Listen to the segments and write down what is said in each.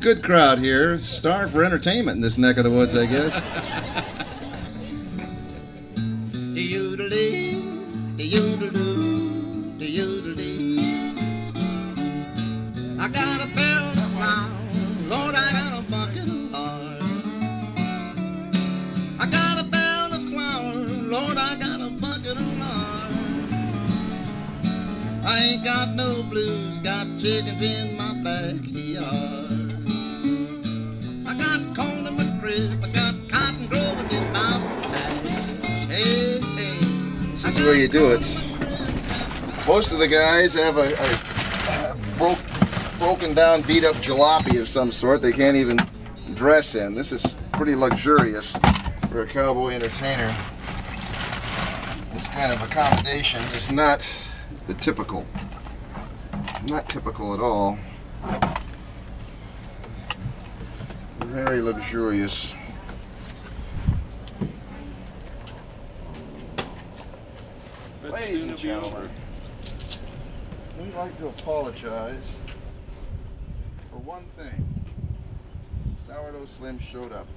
Good crowd here. Star for entertainment in this neck of the woods, I guess. Is you do it. Most of the guys have a, a, a broke, broken down, beat up jalopy of some sort they can't even dress in. This is pretty luxurious for a cowboy entertainer. This kind of accommodation is not the typical. Not typical at all. Very luxurious. Ladies and gentlemen, we'd like to apologize for one thing. Sourdough Slim showed up.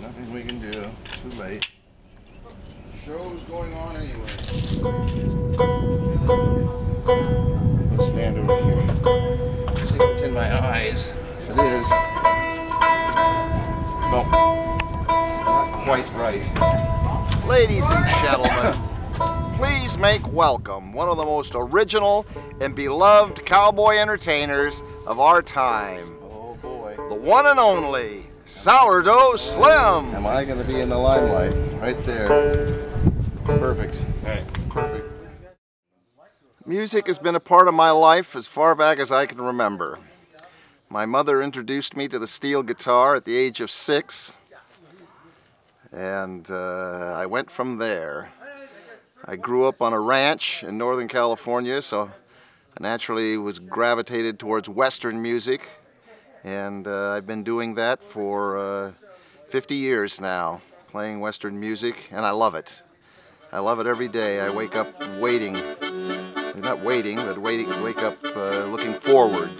Nothing we can do. Too late. Show's going on anyway. I'll stand over here. See what's in my eyes. If it is, no, not quite right. Ladies and gentlemen, please make welcome one of the most original and beloved cowboy entertainers of our time. Oh boy. The one and only Sourdough Slim. Am I going to be in the limelight? Right there. Perfect. Hey. Perfect. Music has been a part of my life as far back as I can remember. My mother introduced me to the steel guitar at the age of six, and uh, I went from there. I grew up on a ranch in Northern California, so I naturally was gravitated towards Western music, and uh, I've been doing that for uh, 50 years now, playing Western music, and I love it. I love it every day. I wake up waiting, not waiting, but waiting, wake up uh, looking forward,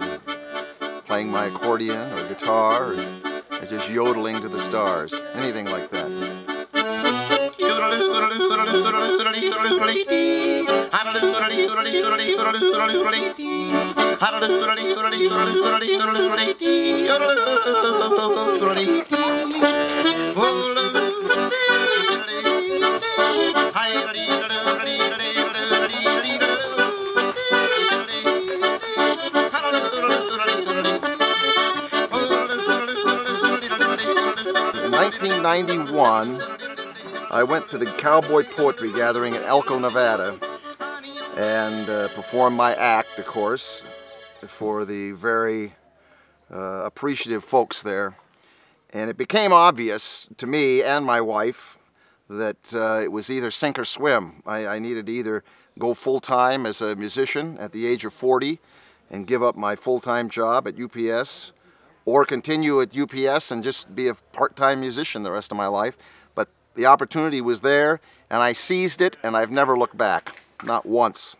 playing my accordion or guitar, or, or just yodeling to the stars, anything like that. In 1991, I went to the Cowboy Poetry Gathering in Elko, Nevada, and uh, performed my act, of course, for the very uh, appreciative folks there. And it became obvious to me and my wife that uh, it was either sink or swim. I, I needed to either go full-time as a musician at the age of 40 and give up my full-time job at UPS or continue at UPS and just be a part-time musician the rest of my life. The opportunity was there and I seized it and I've never looked back, not once.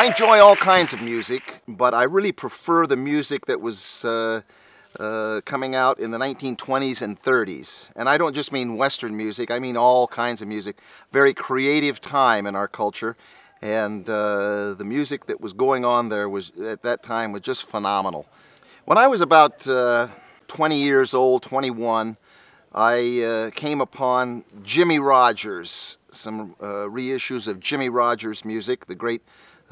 I enjoy all kinds of music, but I really prefer the music that was uh, uh, coming out in the 1920s and 30s. And I don't just mean Western music, I mean all kinds of music. Very creative time in our culture. And uh, the music that was going on there was at that time was just phenomenal. When I was about uh, 20 years old, 21, I uh, came upon Jimmie Rodgers, some uh, reissues of Jimmie Rodgers music, the great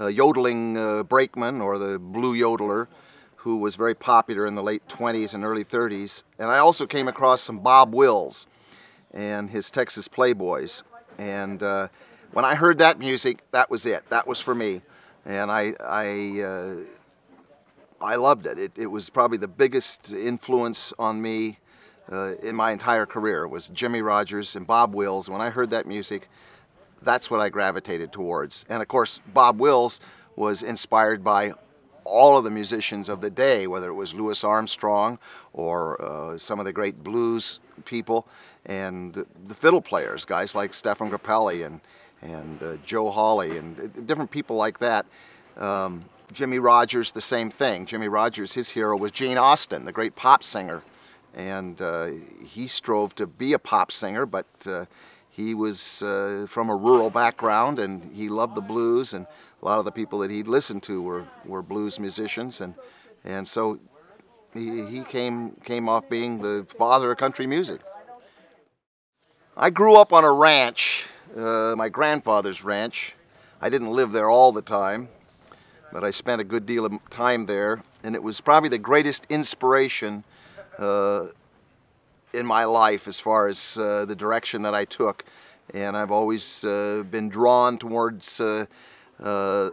yodeling uh, brakeman or the blue yodeler, who was very popular in the late 20s and early 30s. And I also came across some Bob Wills and his Texas Playboys. And uh, when I heard that music, that was it. That was for me. And I, I, uh, I loved it. it. It was probably the biggest influence on me uh, in my entire career was Jimmie Rodgers and Bob Wills. When I heard that music, that's what I gravitated towards. And of course, Bob Wills was inspired by all of the musicians of the day, whether it was Louis Armstrong or uh, some of the great blues people and the fiddle players, guys like Stéphane Grappelli and, and uh, Joe Hawley and uh, different people like that. Um, Jimmie Rodgers, the same thing. Jimmie Rodgers, his hero was Gene Austin, the great pop singer. And uh, he strove to be a pop singer, but uh, he was uh, from a rural background and he loved the blues and a lot of the people that he listened to were, were blues musicians and, and so he, he came, came off being the father of country music. I grew up on a ranch, uh, my grandfather's ranch. I didn't live there all the time, but I spent a good deal of time there and it was probably the greatest inspiration uh, in my life as far as uh, the direction that I took. And I've always uh, been drawn towards uh, uh,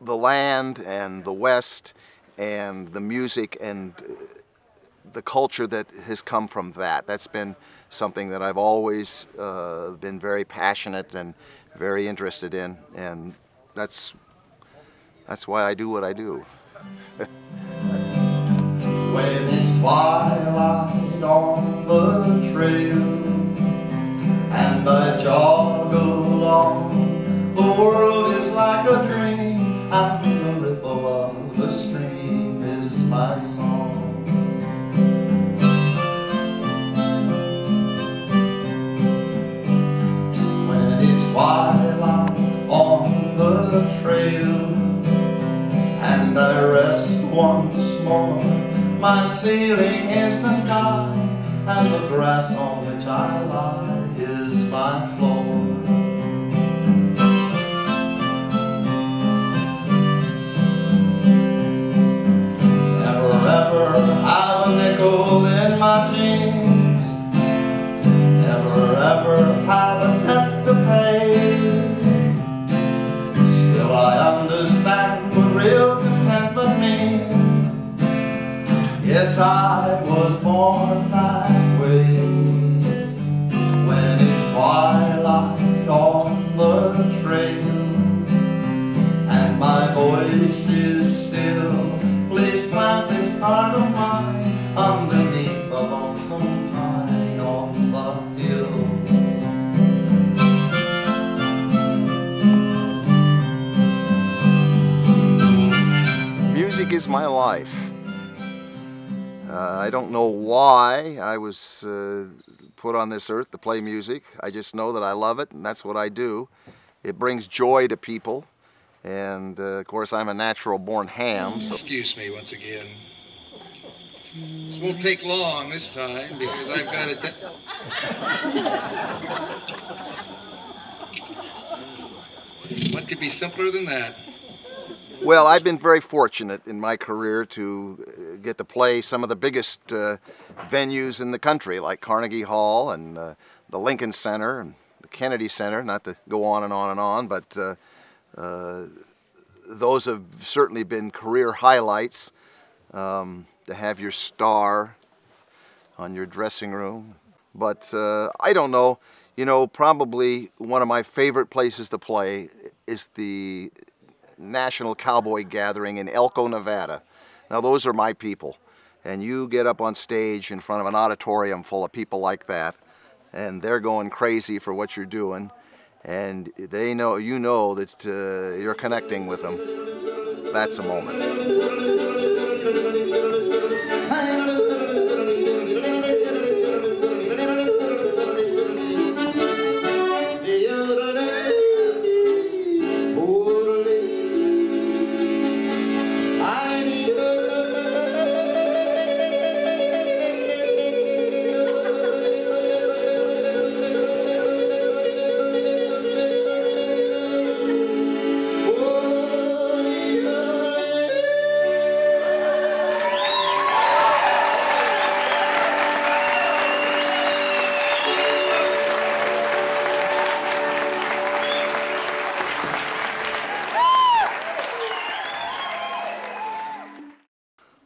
the land and the West and the music and uh, the culture that has come from that. That's been something that I've always been very passionate and very interested in. And that's, that's why I do what I do. when it's twilight on the trail ceiling is the sky, and the grass on which I lie is my floor. Never ever have a nickel in my jeans. Never ever have a debt to pay. Still I understand what real Yes, I was born that way When it's twilight on the trail And my voice is still Please plant this heart of mine Underneath the lonesome pine on the hill Music is my life. Uh, I don't know why I was uh, put on this earth to play music. I just know that I love it, and that's what I do. It brings joy to people, and uh, of course, I'm a natural born ham. So. Excuse me once again. This won't take long this time because I've got it. What could be simpler than that? Well, I've been very fortunate in my career to uh, get to play some of the biggest uh, venues in the country, like Carnegie Hall and uh, the Lincoln Center and the Kennedy Center, not to go on and on and on, but uh, uh those have certainly been career highlights. Um, to have your star on your dressing room. But uh, I don't know, you know, probably one of my favorite places to play is the National Cowboy Gathering in Elko, Nevada. Now, those are my people. And you get up on stage in front of an auditorium full of people like that, and they're going crazy for what you're doing, and they know, you know that uh, you're connecting with them. That's a moment.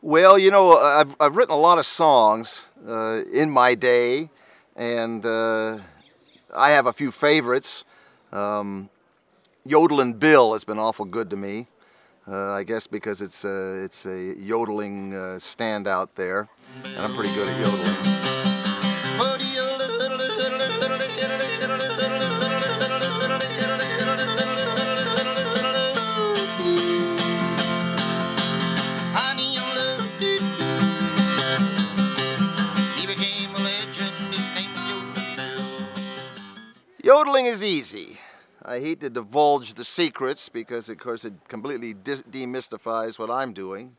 Well, you know, I've, I've written a lot of songs uh, in my day, and uh, I have a few favorites. Um, Yodelin' Bill has been awful good to me. Uh, I guess because it's a, it's a yodeling uh, standout there, and I'm pretty good at yodeling. Is easy. I hate to divulge the secrets because, of course, it completely demystifies what I'm doing.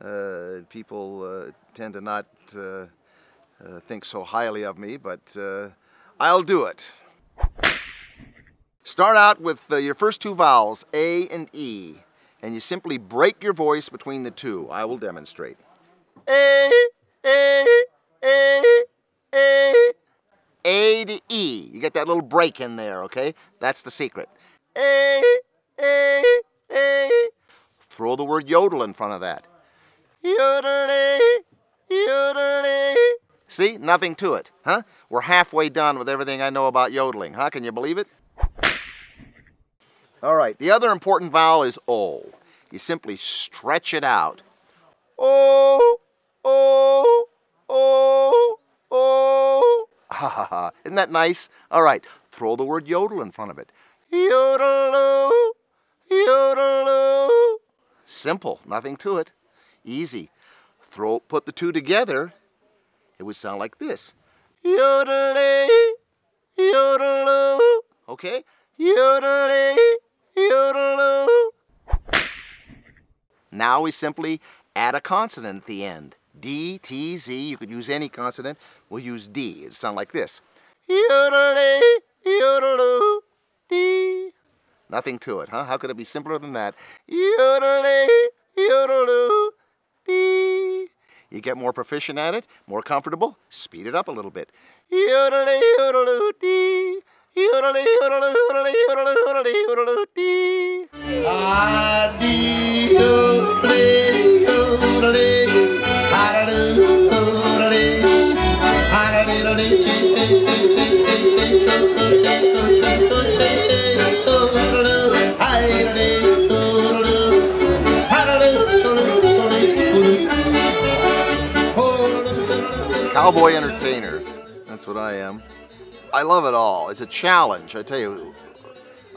Uh, people uh, tend to not uh, uh think so highly of me, but uh, I'll do it. Start out with uh, your first two vowels, A and E, and you simply break your voice between the two. I will demonstrate. A, A, A, A. E. You get that little break in there, okay? That's the secret. A, A, A. Throw the word yodel in front of that. Yodel. See, nothing to it, huh? We're halfway done with everything I know about yodeling, huh? Can you believe it? All right, the other important vowel is O. You simply stretch it out. O, O, O, O. Ha ha ha. Isn't that nice? All right, throw the word yodel in front of it. Yodel, yodel. Simple, nothing to it. Easy. Throw, put the two together, it would sound like this. Yodel, yodel. Okay? Yodel, yodel. Now we simply add a consonant at the end. D, T, Z, you could use any consonant. We'll use D. It sound like this. Nothing to it, huh? How could it be simpler than that? You get more proficient at it, more comfortable, speed it up a little bit. Cowboy entertainer. That's what I am. I love it all. It's a challenge. I tell you,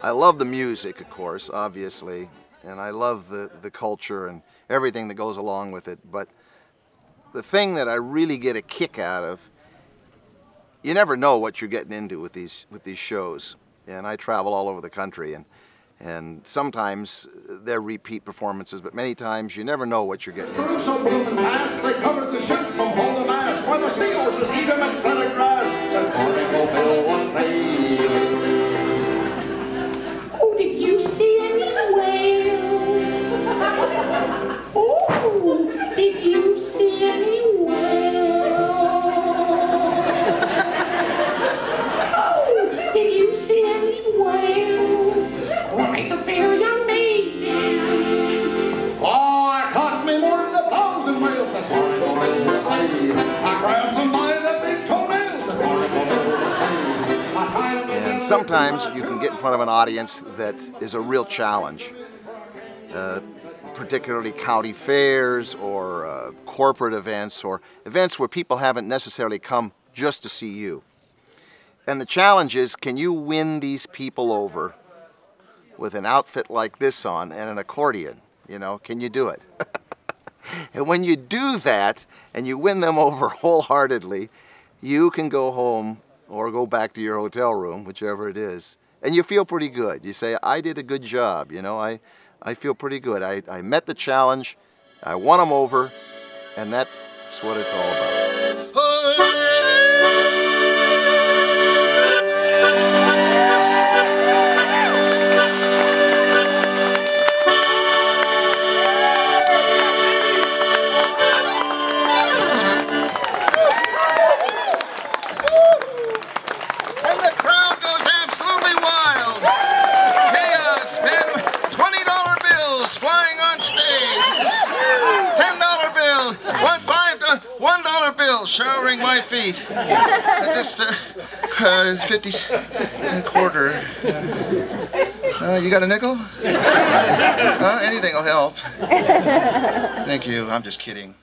I love the music, of course, obviously, and I love the, the culture and everything that goes along with it. But the thing that I really get a kick out of, you never know what you're getting into with these with these shows. And I travel all over the country, and and sometimes they're repeat performances, but many times you never know what you're getting into. Covered the seals eating instead of grass. Said sometimes you can get in front of an audience that is a real challenge, uh, particularly county fairs or uh, corporate events or events where people haven't necessarily come just to see you. And the challenge is can you win these people over with an outfit like this on and an accordion? You know, can you do it? and when you do that and you win them over wholeheartedly, you can go home or go back to your hotel room, whichever it is, and you feel pretty good. You say, I did a good job, you know, I, I feel pretty good. I, I met the challenge, I won them over, and that's what it's all about. Dollar showering my feet. At this uh, uh, 50 uh, quarter. Uh, you got a nickel? Anything will help. Thank you. I'm just kidding.